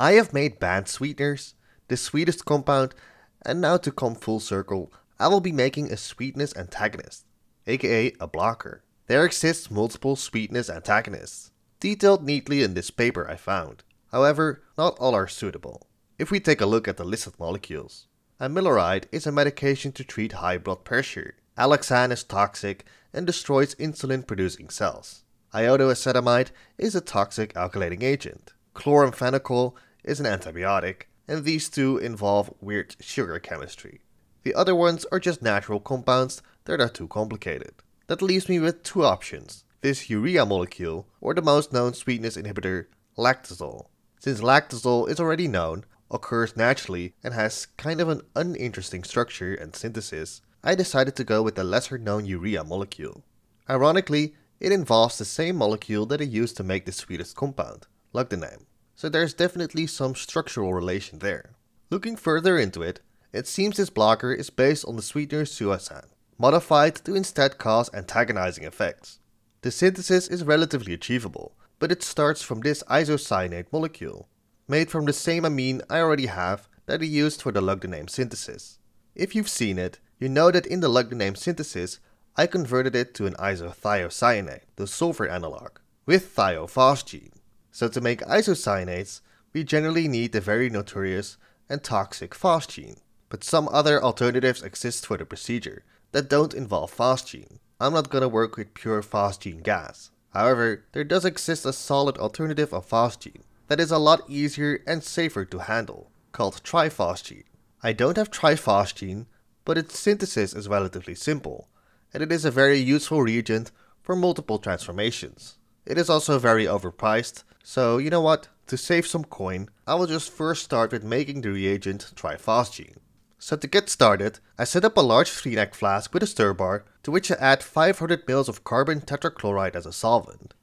I have made banned sweeteners, the sweetest compound, and now to come full circle, I will be making a sweetness antagonist, aka a blocker. There exists multiple sweetness antagonists, detailed neatly in this paper I found. However, not all are suitable. If we take a look at the list of molecules, amiloride is a medication to treat high blood pressure. Alloxan is toxic and destroys insulin producing cells. Iodoacetamide is a toxic alkylating agent. Chloramphenicol is an antibiotic, and these two involve weird sugar chemistry. The other ones are just natural compounds that are too complicated. That leaves me with two options, this urea molecule or the most known sweetness inhibitor, lactisole. Since lactisole is already known, occurs naturally, and has kind of an uninteresting structure and synthesis, I decided to go with the lesser known urea molecule. Ironically, it involves the same molecule that I used to make the sweetest compound, lugduname, so there's definitely some structural relation there. Looking further into it, it seems this blocker is based on the sweetener suosan, modified to instead cause antagonizing effects. The synthesis is relatively achievable, but it starts from this isocyanate molecule, made from the same amine I already have that I used for the lugduname synthesis. If you've seen it, you know that in the lugduname synthesis, I converted it to an isothiocyanate, the sulfur analog, with thiophosgene. So to make isocyanates, we generally need the very notorious and toxic phosgene. But some other alternatives exist for the procedure that don't involve phosgene. I'm not gonna work with pure phosgene gas. However, there does exist a solid alternative of phosgene that is a lot easier and safer to handle, called triphosgene. I don't have triphosgene, but its synthesis is relatively simple, and it is a very useful reagent for multiple transformations. It is also very overpriced, so you know what, to save some coin, I will just first start with making the reagent triphosgene. So to get started, I set up a large 3-neck flask with a stir bar to which I add 500 ml of carbon tetrachloride as a solvent.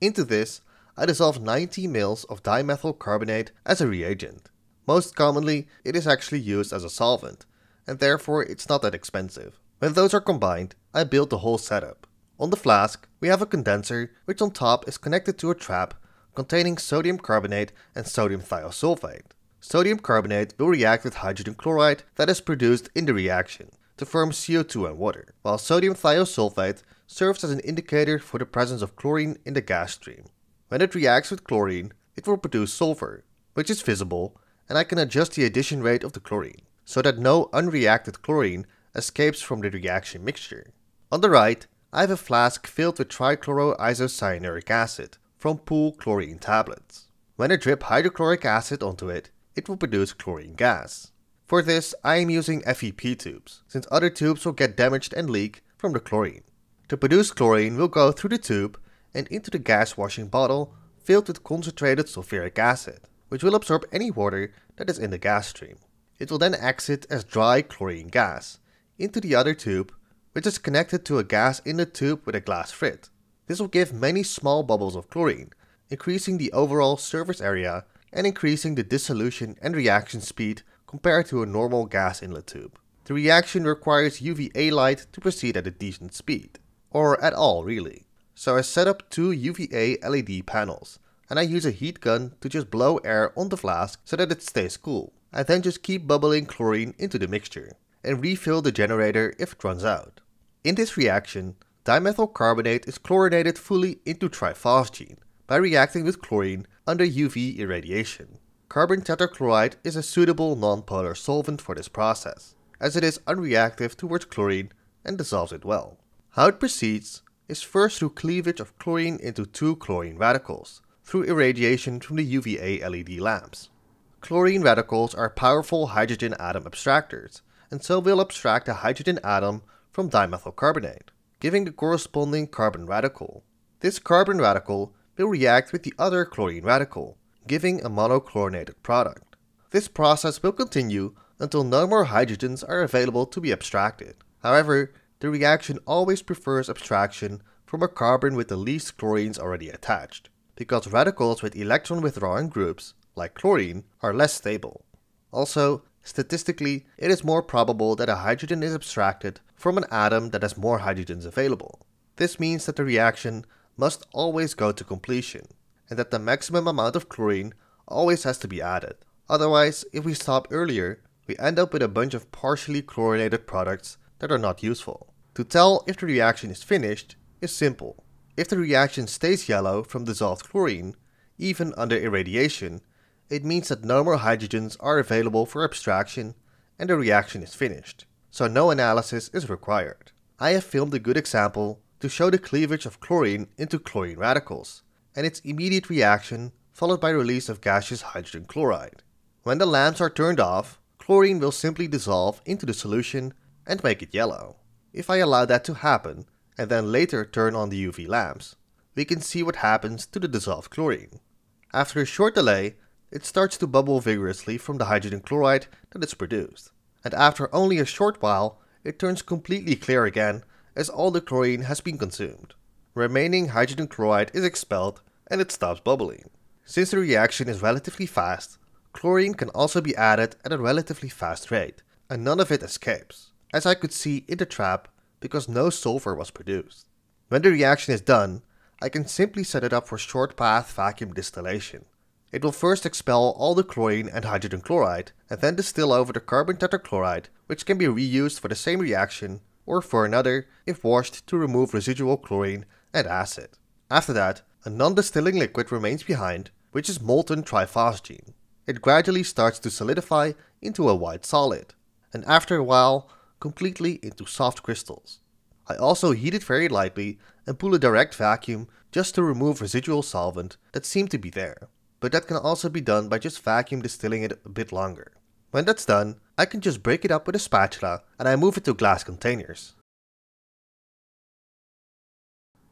Into this, I dissolve 90 ml of dimethyl carbonate as a reagent. Most commonly, it is actually used as a solvent, and therefore it's not that expensive. When those are combined, I build the whole setup. On the flask, we have a condenser, which on top is connected to a trap containing sodium carbonate and sodium thiosulfate. Sodium carbonate will react with hydrogen chloride that is produced in the reaction to form CO2 and water, while sodium thiosulfate serves as an indicator for the presence of chlorine in the gas stream. When it reacts with chlorine, it will produce sulfur, which is visible, and I can adjust the addition rate of the chlorine, so that no unreacted chlorine escapes from the reaction mixture. On the right, I have a flask filled with trichloroisocyanuric acid from pool chlorine tablets. When I drip hydrochloric acid onto it, it will produce chlorine gas. For this, I am using FEP tubes, since other tubes will get damaged and leak from the chlorine. To produce chlorine will go through the tube and into the gas washing bottle filled with concentrated sulfuric acid, which will absorb any water that is in the gas stream. It will then exit as dry chlorine gas into the other tube, which is connected to a gas in tube with a glass frit. This will give many small bubbles of chlorine, increasing the overall surface area and increasing the dissolution and reaction speed compared to a normal gas inlet tube. The reaction requires UVA light to proceed at a decent speed or at all really. So I set up two UVA LED panels, and I use a heat gun to just blow air on the flask so that it stays cool. I then just keep bubbling chlorine into the mixture, and refill the generator if it runs out. In this reaction, dimethyl carbonate is chlorinated fully into triphosgene by reacting with chlorine under UV irradiation. Carbon tetrachloride is a suitable nonpolar solvent for this process, as it is unreactive towards chlorine and dissolves it well. How it proceeds is first through cleavage of chlorine into two chlorine radicals, through irradiation from the UVA LED lamps. Chlorine radicals are powerful hydrogen atom abstractors, and so will abstract a hydrogen atom from dimethyl carbonate, giving the corresponding carbon radical. This carbon radical will react with the other chlorine radical, giving a monochlorinated product. This process will continue until no more hydrogens are available to be abstracted. However, the reaction always prefers abstraction from a carbon with the least chlorines already attached, because radicals with electron withdrawing groups, like chlorine, are less stable. Also, statistically, it is more probable that a hydrogen is abstracted from an atom that has more hydrogens available. This means that the reaction must always go to completion, and that the maximum amount of chlorine always has to be added. Otherwise, if we stop earlier, we end up with a bunch of partially chlorinated products that are not useful. To tell if the reaction is finished is simple. If the reaction stays yellow from dissolved chlorine, even under irradiation, it means that no more hydrogens are available for abstraction and the reaction is finished, so no analysis is required. I have filmed a good example to show the cleavage of chlorine into chlorine radicals, and its immediate reaction followed by release of gaseous hydrogen chloride. When the lamps are turned off, chlorine will simply dissolve into the solution and make it yellow. If I allow that to happen, and then later turn on the UV lamps, we can see what happens to the dissolved chlorine. After a short delay, it starts to bubble vigorously from the hydrogen chloride that is produced. And after only a short while, it turns completely clear again as all the chlorine has been consumed. Remaining hydrogen chloride is expelled and it stops bubbling. Since the reaction is relatively fast, chlorine can also be added at a relatively fast rate, and none of it escapes, as I could see in the trap because no sulfur was produced. When the reaction is done, I can simply set it up for short path vacuum distillation. It will first expel all the chlorine and hydrogen chloride, and then distill over the carbon tetrachloride, which can be reused for the same reaction or for another if washed to remove residual chlorine and acid. After that, a non-distilling liquid remains behind, which is molten triphosgene. It gradually starts to solidify into a white solid, and after a while, completely into soft crystals. I also heat it very lightly and pull a direct vacuum just to remove residual solvent that seemed to be there. But that can also be done by just vacuum distilling it a bit longer. When that's done, I can just break it up with a spatula and I move it to glass containers.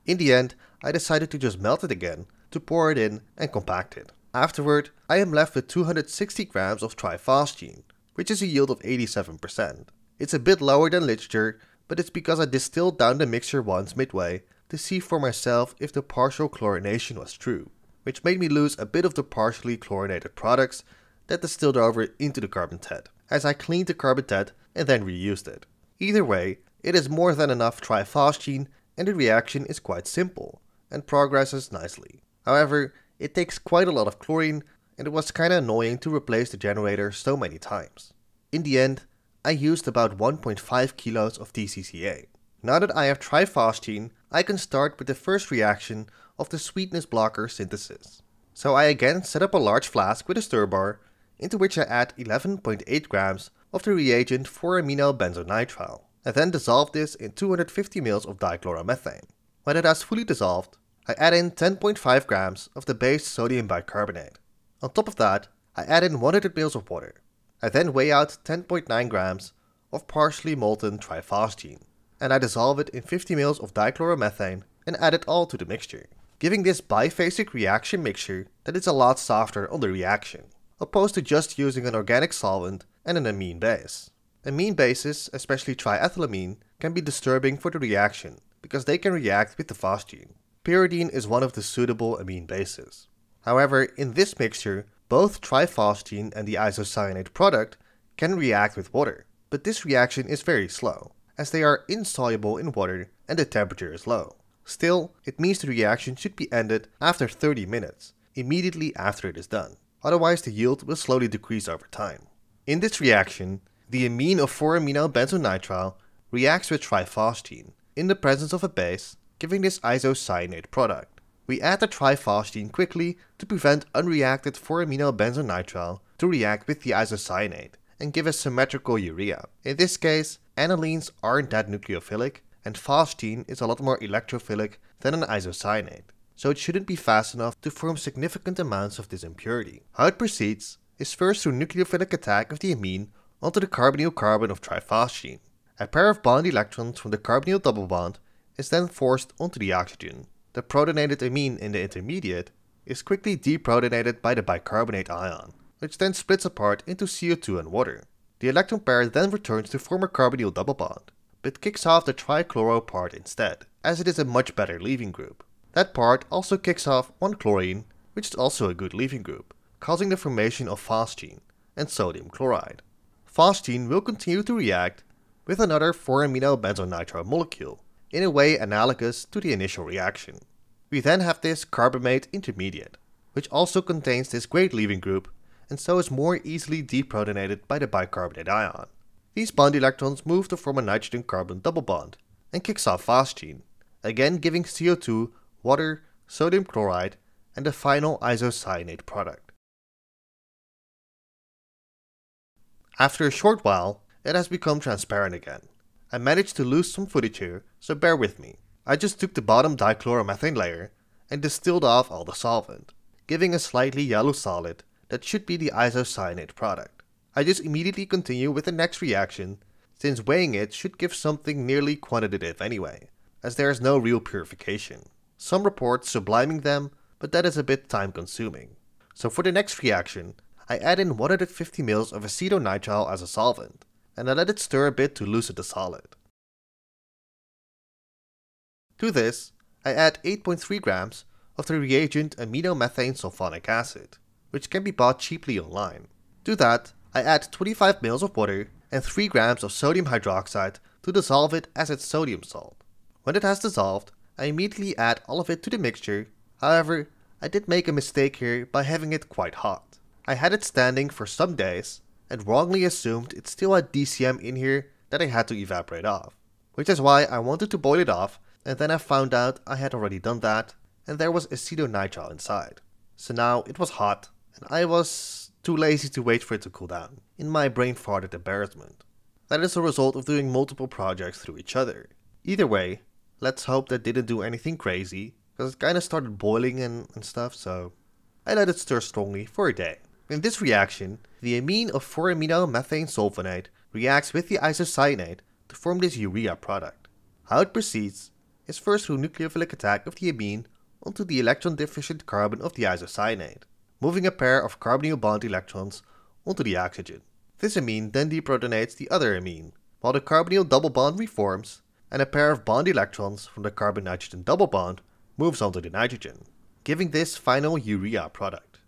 In the end, I decided to just melt it again, to pour it in and compact it. Afterward, I am left with 260 grams of triphosgene, which is a yield of 87%. It's a bit lower than literature, but it's because I distilled down the mixture once midway to see for myself if the partial chlorination was true, which made me lose a bit of the partially chlorinated products that distilled over into the carbon tet, as I cleaned the carbon tet and then reused it. Either way, it is more than enough triphosgene and the reaction is quite simple and progresses nicely. However, it takes quite a lot of chlorine and it was kinda annoying to replace the generator so many times. In the end, I used about 1.5 kilos of TCCA. Now that I have triphosgene, I can start with the first reaction of the sweetness blocker synthesis. So I again set up a large flask with a stir bar, into which I add 11.8 grams of the reagent 4-amino benzonitrile, and then dissolve this in 250 ml of dichloromethane. When it has fully dissolved, I add in 10.5 grams of the base sodium bicarbonate. On top of that, I add in 100 ml of water. I then weigh out 10.9 grams of partially molten triphosgene, and I dissolve it in 50 ml of dichloromethane and add it all to the mixture, giving this biphasic reaction mixture that is a lot softer on the reaction, opposed to just using an organic solvent and an amine base. Amine bases, especially triethylamine, can be disturbing for the reaction because they can react with the phosgene. Pyridine is one of the suitable amine bases. However, in this mixture, both triphosgene and the isocyanate product can react with water, but this reaction is very slow, as they are insoluble in water and the temperature is low. Still, it means the reaction should be ended after 30 minutes, immediately after it is done. Otherwise the yield will slowly decrease over time. In this reaction, the amine of 4-amino benzonitrile reacts with triphosgene in the presence of a base, giving this isocyanate product. We add the triphosgene quickly to prevent unreacted 4-amino benzonitrile to react with the isocyanate and give a symmetrical urea. In this case, anilines aren't that nucleophilic and phosgene is a lot more electrophilic than an isocyanate, so it shouldn't be fast enough to form significant amounts of this impurity. How it proceeds is first through nucleophilic attack of the amine onto the carbonyl carbon of triphosgene. A pair of bond electrons from the carbonyl double bond is then forced onto the oxygen the protonated amine in the intermediate is quickly deprotonated by the bicarbonate ion, which then splits apart into CO2 and water. The electron pair then returns to form a carbonyl double bond, but kicks off the trichloro part instead, as it is a much better leaving group. That part also kicks off one chlorine, which is also a good leaving group, causing the formation of phosgene and sodium chloride. Phosgene will continue to react with another 4-amino benzonitrile molecule, in a way analogous to the initial reaction. We then have this carbamate intermediate, which also contains this great leaving group and so is more easily deprotonated by the bicarbonate ion. These bond electrons move to form a nitrogen-carbon double bond and kicks off phosgene, again giving CO2, water, sodium chloride, and the final isocyanate product. After a short while, it has become transparent again. I managed to lose some footage here, so bear with me. I just took the bottom dichloromethane layer and distilled off all the solvent, giving a slightly yellow solid that should be the isocyanate product. I just immediately continue with the next reaction, since weighing it should give something nearly quantitative anyway, as there is no real purification. Some report subliming them, but that is a bit time consuming. So for the next reaction, I add in 150 ml of acetonitrile as a solvent, and I let it stir a bit to loosen the solid. To this, I add 8.3 grams of the reagent aminomethane sulfonic acid, which can be bought cheaply online. To that, I add 25 ml of water and 3 grams of sodium hydroxide to dissolve it as its sodium salt. When it has dissolved, I immediately add all of it to the mixture, however, I did make a mistake here by having it quite hot. I had it standing for some days and wrongly assumed it still had DCM in here that I had to evaporate off, which is why I wanted to boil it off and then I found out I had already done that and there was acetonitrile inside. So now it was hot and I was too lazy to wait for it to cool down. In my brain farted embarrassment. That is a result of doing multiple projects through each other. Either way, let's hope that didn't do anything crazy, because it kinda started boiling and, and stuff, so I let it stir strongly for a day. In this reaction, the amine of 4-amino methane sulfonate reacts with the isocyanate to form this urea product. How it proceeds is first through nucleophilic attack of the amine onto the electron deficient carbon of the isocyanate moving a pair of carbonyl bond electrons onto the oxygen. This amine then deprotonates the other amine, while the carbonyl double bond reforms and a pair of bond electrons from the carbon-nitrogen double bond moves onto the nitrogen, giving this final urea product.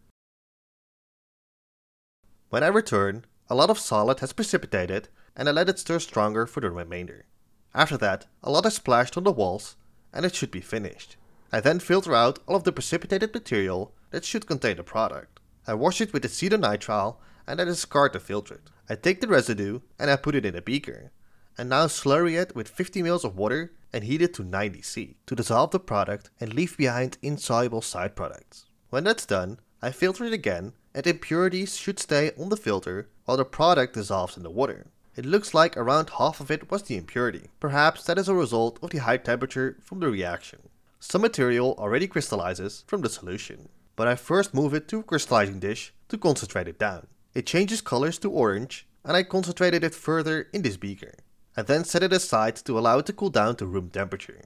When I return, a lot of solid has precipitated and I let it stir stronger for the remainder. After that, a lot is splashed on the walls and it should be finished. I then filter out all of the precipitated material that should contain the product. I wash it with acetonitrile and I discard the filtrate. I take the residue and I put it in a beaker. And now slurry it with 50 ml of water and heat it to 90 C to dissolve the product and leave behind insoluble side products. When that's done, I filter it again and impurities should stay on the filter while the product dissolves in the water. It looks like around half of it was the impurity. Perhaps that is a result of the high temperature from the reaction. Some material already crystallizes from the solution but I first move it to a crystallizing dish to concentrate it down. It changes colors to orange and I concentrated it further in this beaker. I then set it aside to allow it to cool down to room temperature.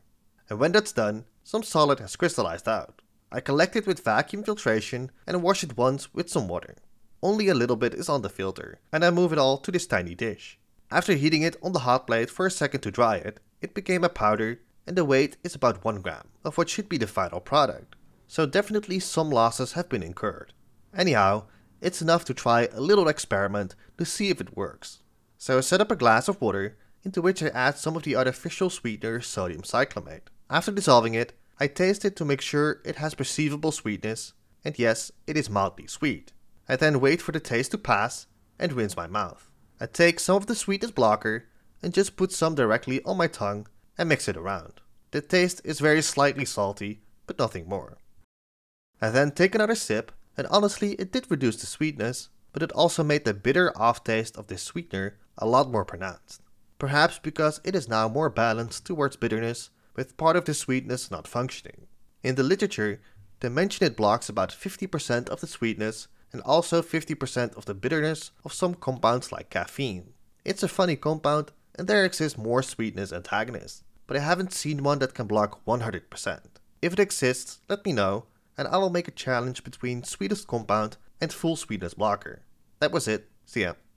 And when that's done, some solid has crystallized out. I collect it with vacuum filtration and wash it once with some water. Only a little bit is on the filter, and I move it all to this tiny dish. After heating it on the hot plate for a second to dry it, it became a powder and the weight is about 1 gram of what should be the final product so definitely some losses have been incurred. Anyhow, it's enough to try a little experiment to see if it works. So I set up a glass of water into which I add some of the artificial sweetener sodium cyclamate. After dissolving it, I taste it to make sure it has perceivable sweetness, and yes, it is mildly sweet. I then wait for the taste to pass and rinse my mouth. I take some of the sweetness blocker and just put some directly on my tongue and mix it around. The taste is very slightly salty, but nothing more. I then take another sip, and honestly it did reduce the sweetness, but it also made the bitter aftertaste of this sweetener a lot more pronounced. Perhaps because it is now more balanced towards bitterness, with part of the sweetness not functioning. In the literature, they mention it blocks about 50% of the sweetness and also 50% of the bitterness of some compounds like caffeine. It's a funny compound and there exists more sweetness antagonists, but I haven't seen one that can block 100%. If it exists, let me know and I will make a challenge between sweetest compound and full sweetness blocker. That was it. See ya.